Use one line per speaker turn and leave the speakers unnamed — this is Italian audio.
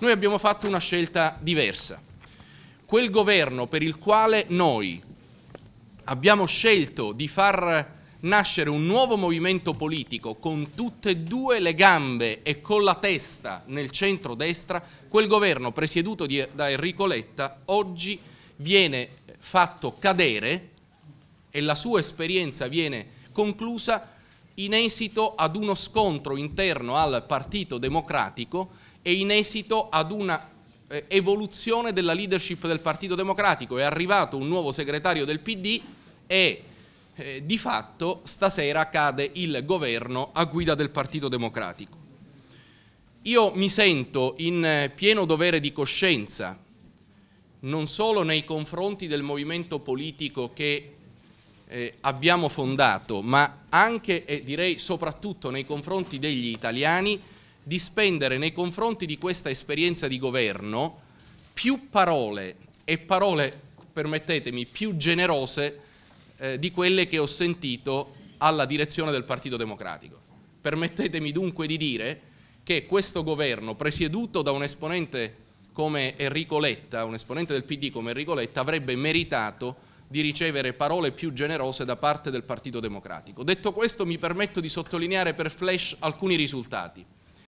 Noi abbiamo fatto una scelta diversa. Quel governo per il quale noi abbiamo scelto di far nascere un nuovo movimento politico con tutte e due le gambe e con la testa nel centro-destra, quel governo presieduto da Enrico Letta oggi viene fatto cadere e la sua esperienza viene conclusa in esito ad uno scontro interno al Partito Democratico e in esito ad una eh, evoluzione della leadership del Partito Democratico. È arrivato un nuovo segretario del PD e eh, di fatto stasera cade il governo a guida del Partito Democratico. Io mi sento in eh, pieno dovere di coscienza, non solo nei confronti del movimento politico che eh, abbiamo fondato, ma anche e direi soprattutto nei confronti degli italiani, di spendere nei confronti di questa esperienza di governo più parole e parole, permettetemi, più generose eh, di quelle che ho sentito alla direzione del Partito Democratico. Permettetemi dunque di dire che questo governo, presieduto da un esponente come Enrico Letta, un esponente del PD come Enrico Letta, avrebbe meritato di ricevere parole più generose da parte del Partito Democratico. Detto questo mi permetto di sottolineare per flash alcuni risultati.